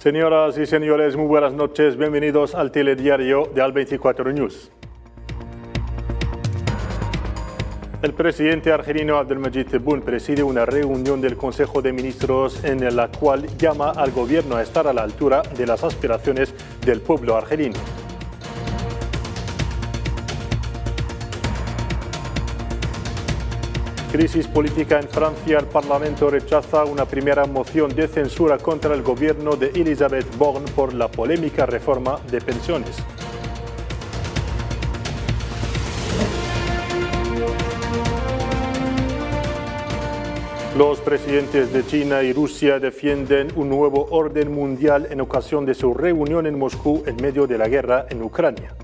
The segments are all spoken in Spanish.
Señoras y señores, muy buenas noches. Bienvenidos al telediario de Al 24 News. El presidente argelino Abdelmajid Tebboune preside una reunión del Consejo de Ministros en la cual llama al gobierno a estar a la altura de las aspiraciones del pueblo argelino. Crisis política en Francia. El Parlamento rechaza una primera moción de censura contra el gobierno de Elisabeth Borne por la polémica reforma de pensiones. Los presidentes de China y Rusia defienden un nuevo orden mundial en ocasión de su reunión en Moscú en medio de la guerra en Ucrania.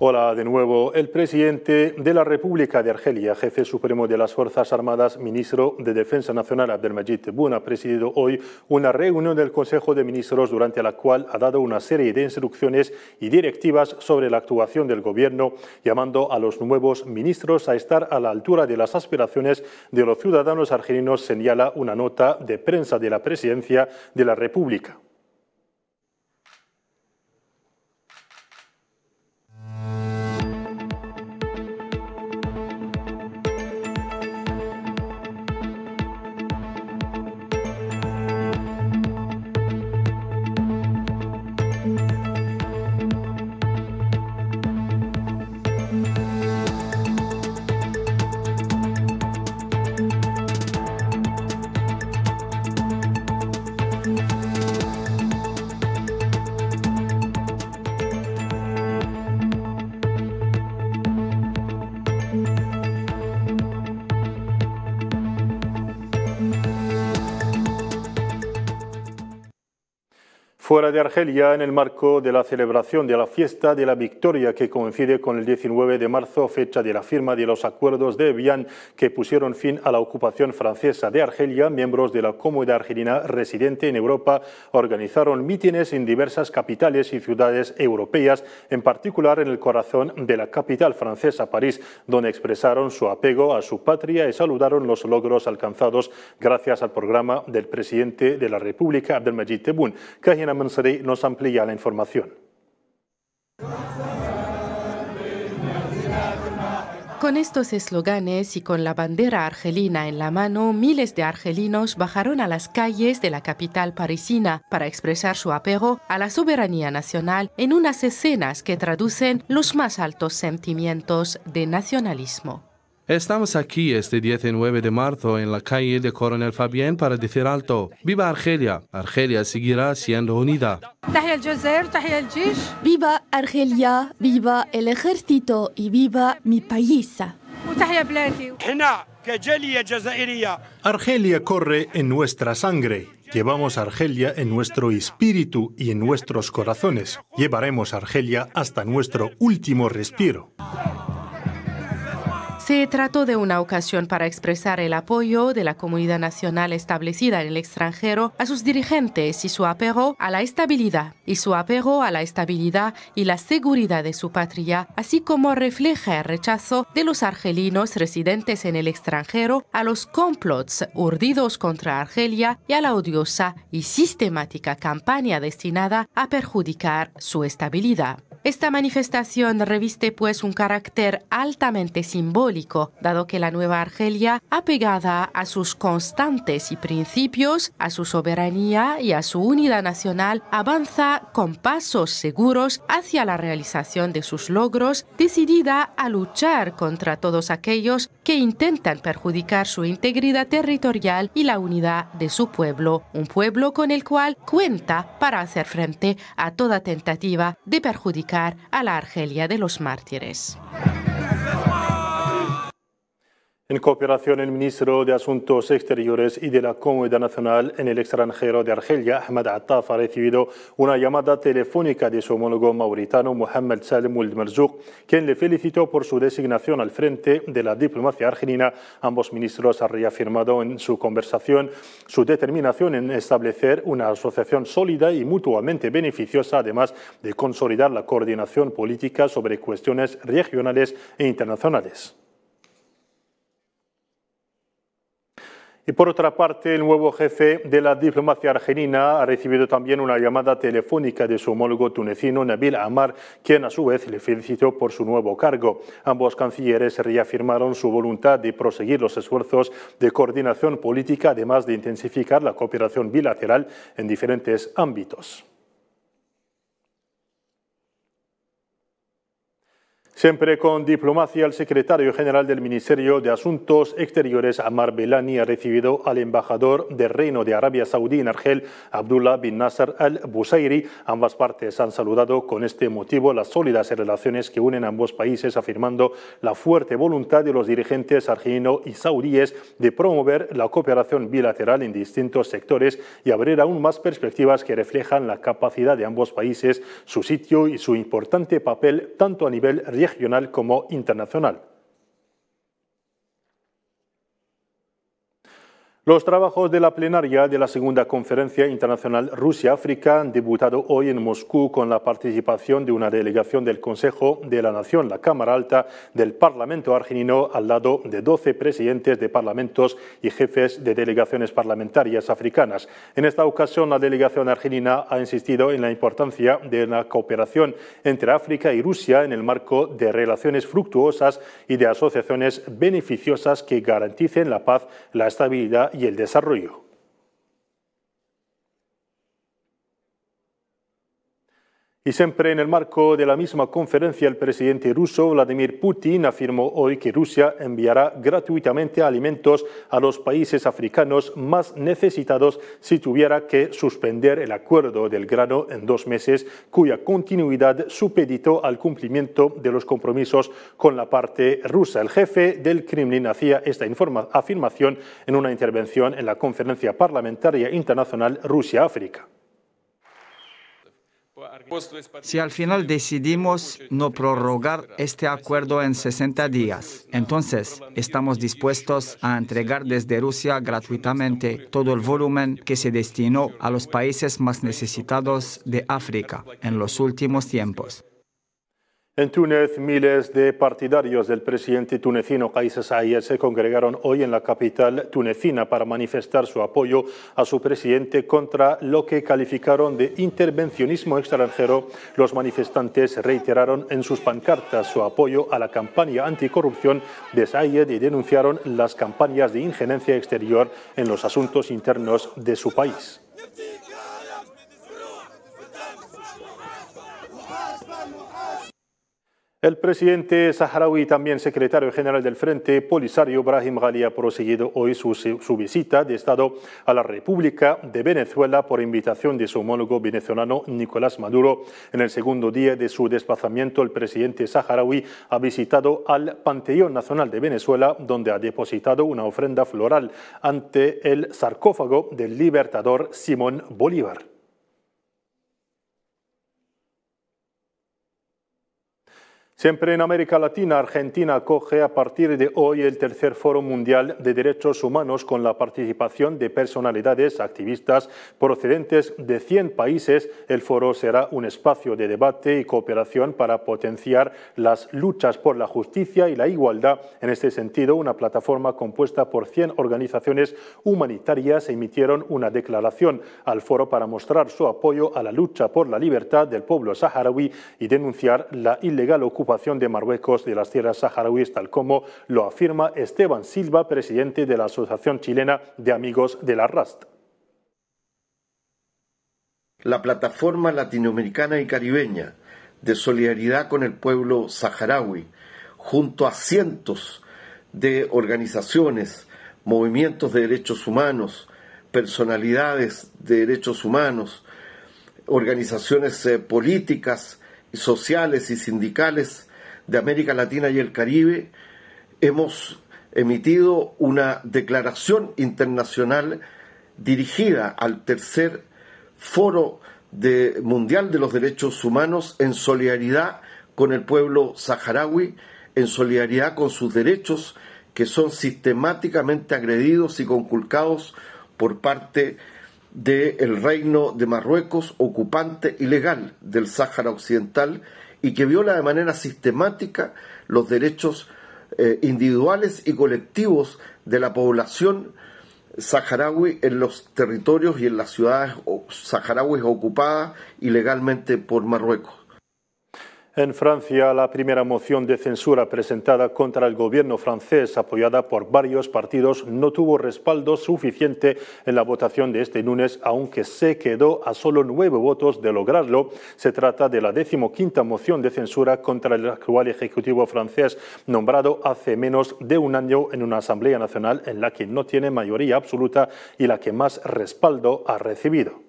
Hola de nuevo. El presidente de la República de Argelia, jefe supremo de las Fuerzas Armadas, ministro de Defensa Nacional Abdelmajid Tebboune, ha presidido hoy una reunión del Consejo de Ministros durante la cual ha dado una serie de instrucciones y directivas sobre la actuación del gobierno, llamando a los nuevos ministros a estar a la altura de las aspiraciones de los ciudadanos argelinos, señala una nota de prensa de la presidencia de la República. Fuera de Argelia, en el marco de la celebración de la fiesta de la victoria que coincide con el 19 de marzo, fecha de la firma de los acuerdos de Evian que pusieron fin a la ocupación francesa de Argelia, miembros de la comunidad argelina residente en Europa organizaron mítines en diversas capitales y ciudades europeas, en particular en el corazón de la capital francesa, París, donde expresaron su apego a su patria y saludaron los logros alcanzados gracias al programa del presidente de la República, Abdelmajid Tebboune. Mansari nos amplía la información. Con estos esloganes y con la bandera argelina en la mano, miles de argelinos bajaron a las calles de la capital parisina para expresar su apego a la soberanía nacional en unas escenas que traducen los más altos sentimientos de nacionalismo. Estamos aquí este 19 de marzo en la calle de Coronel Fabián para decir alto. ¡Viva Argelia! Argelia seguirá siendo unida. ¡Viva Argelia! ¡Viva el ejército! ¡Y viva mi país! Argelia corre en nuestra sangre. Llevamos Argelia en nuestro espíritu y en nuestros corazones. Llevaremos Argelia hasta nuestro último respiro. Se trató de una ocasión para expresar el apoyo de la comunidad nacional establecida en el extranjero a sus dirigentes y su apego a la estabilidad y su apego a la estabilidad y la seguridad de su patria, así como refleja el rechazo de los argelinos residentes en el extranjero a los complots urdidos contra Argelia y a la odiosa y sistemática campaña destinada a perjudicar su estabilidad. Esta manifestación reviste pues un carácter altamente simbólico, dado que la nueva Argelia, apegada a sus constantes y principios, a su soberanía y a su unidad nacional, avanza con pasos seguros hacia la realización de sus logros, decidida a luchar contra todos aquellos que intentan perjudicar su integridad territorial y la unidad de su pueblo, un pueblo con el cual cuenta para hacer frente a toda tentativa de perjudicar a la Argelia de los mártires. En cooperación, el ministro de Asuntos Exteriores y de la Comunidad Nacional en el extranjero de Argelia, Ahmed Attaf, ha recibido una llamada telefónica de su homólogo mauritano, Mohamed Salem Ould Marzouk, quien le felicitó por su designación al frente de la diplomacia argelina. Ambos ministros han reafirmado en su conversación su determinación en establecer una asociación sólida y mutuamente beneficiosa, además de consolidar la coordinación política sobre cuestiones regionales e internacionales. Y por otra parte, el nuevo jefe de la diplomacia argelina ha recibido también una llamada telefónica de su homólogo tunecino Nabil Amar, quien a su vez le felicitó por su nuevo cargo. Ambos cancilleres reafirmaron su voluntad de proseguir los esfuerzos de coordinación política, además de intensificar la cooperación bilateral en diferentes ámbitos. Siempre con diplomacia, el secretario general del Ministerio de Asuntos Exteriores, Amar Belani, ha recibido al embajador del Reino de Arabia Saudí en Argel, Abdullah bin Nasser al-Busairi. Ambas partes han saludado con este motivo las sólidas relaciones que unen ambos países, afirmando la fuerte voluntad de los dirigentes argelinos y saudíes de promover la cooperación bilateral en distintos sectores y abrir aún más perspectivas que reflejan la capacidad de ambos países, su sitio y su importante papel tanto a nivel regional regional como internacional. Los trabajos de la plenaria de la segunda conferencia internacional Rusia-África han debutado hoy en Moscú con la participación de una delegación del Consejo de la Nación, la Cámara Alta del Parlamento argelino, al lado de 12 presidentes de parlamentos y jefes de delegaciones parlamentarias africanas. En esta ocasión, la delegación argelina ha insistido en la importancia de la cooperación entre África y Rusia en el marco de relaciones fructuosas y de asociaciones beneficiosas que garanticen la paz, la estabilidad el desarrollo. Y siempre en el marco de la misma conferencia, el presidente ruso Vladimir Putin afirmó hoy que Rusia enviará gratuitamente alimentos a los países africanos más necesitados si tuviera que suspender el acuerdo del grano en dos meses, cuya continuidad supeditó al cumplimiento de los compromisos con la parte rusa. El jefe del Kremlin hacía esta afirmación en una intervención en la conferencia parlamentaria internacional Rusia-África. Si al final decidimos no prorrogar este acuerdo en 60 días, entonces estamos dispuestos a entregar desde Rusia gratuitamente todo el volumen que se destinó a los países más necesitados de África en los últimos tiempos. En Túnez, miles de partidarios del presidente tunecino Kais Saied se congregaron hoy en la capital tunecina para manifestar su apoyo a su presidente contra lo que calificaron de intervencionismo extranjero. Los manifestantes reiteraron en sus pancartas su apoyo a la campaña anticorrupción de Saied y denunciaron las campañas de injerencia exterior en los asuntos internos de su país. El presidente saharaui, también secretario general del Frente Polisario, Brahim Ghali, ha proseguido hoy su, visita de Estado a la República de Venezuela por invitación de su homólogo venezolano Nicolás Maduro. En el segundo día de su desplazamiento, el presidente saharaui ha visitado al Panteón Nacional de Venezuela, donde ha depositado una ofrenda floral ante el sarcófago del libertador Simón Bolívar. Siempre en América Latina, Argentina acoge a partir de hoy el tercer Foro Mundial de Derechos Humanos con la participación de personalidades activistas procedentes de 100 países. El foro será un espacio de debate y cooperación para potenciar las luchas por la justicia y la igualdad. En este sentido, una plataforma compuesta por 100 organizaciones humanitarias emitieron una declaración al foro para mostrar su apoyo a la lucha por la libertad del pueblo saharaui y denunciar la ilegal ocupación de Marruecos de las tierras saharauis, tal como lo afirma Esteban Silva, presidente de la Asociación Chilena de Amigos de la RAST. La plataforma latinoamericana y caribeña de solidaridad con el pueblo saharaui, junto a cientos de organizaciones, movimientos de derechos humanos, personalidades de derechos humanos, organizaciones eh, políticas, sociales y sindicales de América Latina y el Caribe, hemos emitido una declaración internacional dirigida al tercer foro mundial de los derechos humanos en solidaridad con el pueblo saharaui, en solidaridad con sus derechos que son sistemáticamente agredidos y conculcados por parte del reino de Marruecos, ocupante ilegal del Sáhara Occidental, y que viola de manera sistemática los derechos eh, individuales y colectivos de la población saharaui en los territorios y en las ciudades saharauis ocupadas ilegalmente por Marruecos. En Francia, la primera moción de censura presentada contra el gobierno francés, apoyada por varios partidos, no tuvo respaldo suficiente en la votación de este lunes, aunque se quedó a solo nueve votos de lograrlo. Se trata de la decimoquinta moción de censura contra el actual Ejecutivo francés, nombrado hace menos de un año en una Asamblea Nacional en la que no tiene mayoría absoluta y la que más respaldo ha recibido.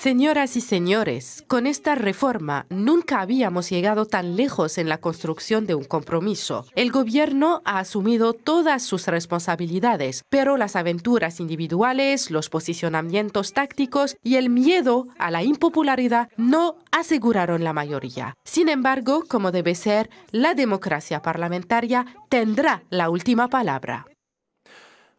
Señoras y señores, con esta reforma nunca habíamos llegado tan lejos en la construcción de un compromiso. El gobierno ha asumido todas sus responsabilidades, pero las aventuras individuales, los posicionamientos tácticos y el miedo a la impopularidad no aseguraron la mayoría. Sin embargo, como debe ser, la democracia parlamentaria tendrá la última palabra.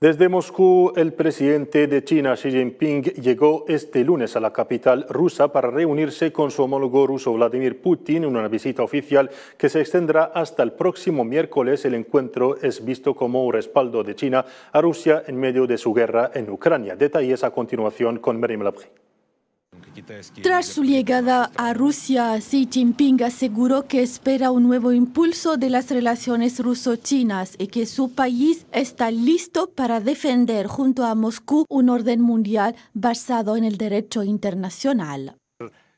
Desde Moscú, el presidente de China, Xi Jinping, llegó este lunes a la capital rusa para reunirse con su homólogo ruso Vladimir Putin en una visita oficial que se extendrá hasta el próximo miércoles. El encuentro es visto como un respaldo de China a Rusia en medio de su guerra en Ucrania. Detalles a continuación con Merim Labri. Tras su llegada a Rusia, Xi Jinping aseguró que espera un nuevo impulso de las relaciones ruso-chinas y que su país está listo para defender junto a Moscú un orden mundial basado en el derecho internacional.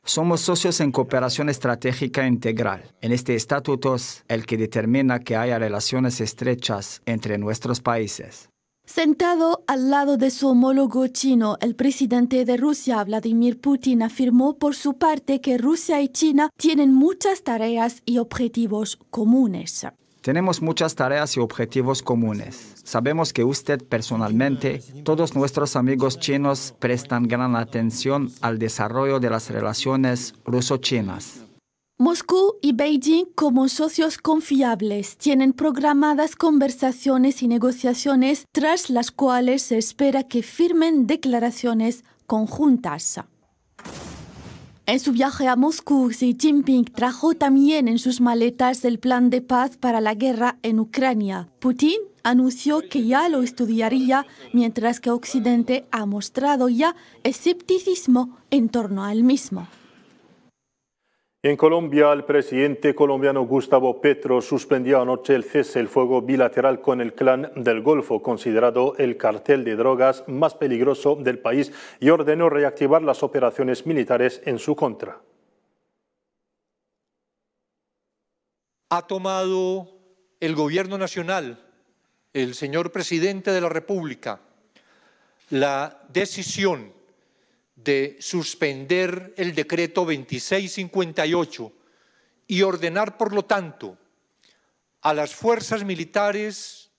Somos socios en cooperación estratégica integral. En este estatuto es el que determina que haya relaciones estrechas entre nuestros países. Sentado al lado de su homólogo chino, el presidente de Rusia, Vladimir Putin, afirmó por su parte que Rusia y China tienen muchas tareas y objetivos comunes. Tenemos muchas tareas y objetivos comunes. Sabemos que usted personalmente, todos nuestros amigos chinos prestan gran atención al desarrollo de las relaciones ruso-chinas. Moscú y Beijing, como socios confiables, tienen programadas conversaciones y negociaciones tras las cuales se espera que firmen declaraciones conjuntas. En su viaje a Moscú, Xi Jinping trajo también en sus maletas el plan de paz para la guerra en Ucrania. Putin anunció que ya lo estudiaría, mientras que Occidente ha mostrado ya escepticismo en torno al mismo. En Colombia, el presidente colombiano Gustavo Petro suspendió anoche el cese el fuego bilateral con el clan del Golfo, considerado el cartel de drogas más peligroso del país, y ordenó reactivar las operaciones militares en su contra. Ha tomado el gobierno nacional, el señor presidente de la República, la decisión de suspender el decreto 2658 y ordenar, por lo tanto, a las fuerzas militares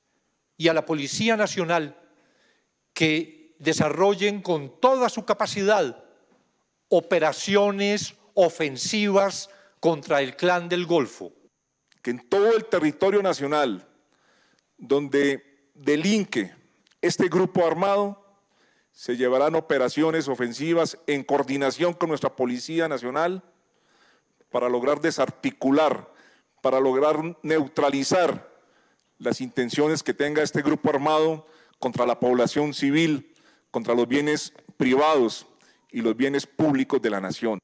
y a la Policía Nacional que desarrollen con toda su capacidad operaciones ofensivas contra el clan del Golfo. Que en todo el territorio nacional donde delinque este grupo armado, se llevarán operaciones ofensivas en coordinación con nuestra Policía Nacional para lograr desarticular, para lograr neutralizar las intenciones que tenga este grupo armado contra la población civil, contra los bienes privados y los bienes públicos de la nación.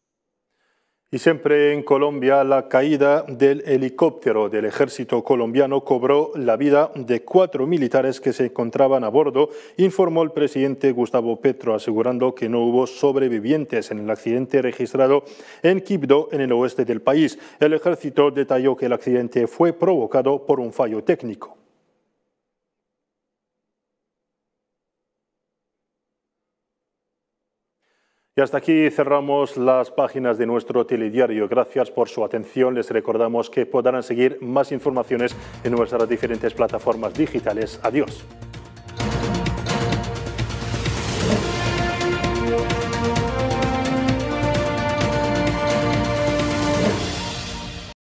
Y siempre en Colombia, la caída del helicóptero del ejército colombiano cobró la vida de cuatro militares que se encontraban a bordo, informó el presidente Gustavo Petro, asegurando que no hubo sobrevivientes en el accidente registrado en Quibdó, en el oeste del país. El ejército detalló que el accidente fue provocado por un fallo técnico. Y hasta aquí cerramos las páginas de nuestro telediario. Gracias por su atención. Les recordamos que podrán seguir más informaciones en nuestras diferentes plataformas digitales. Adiós.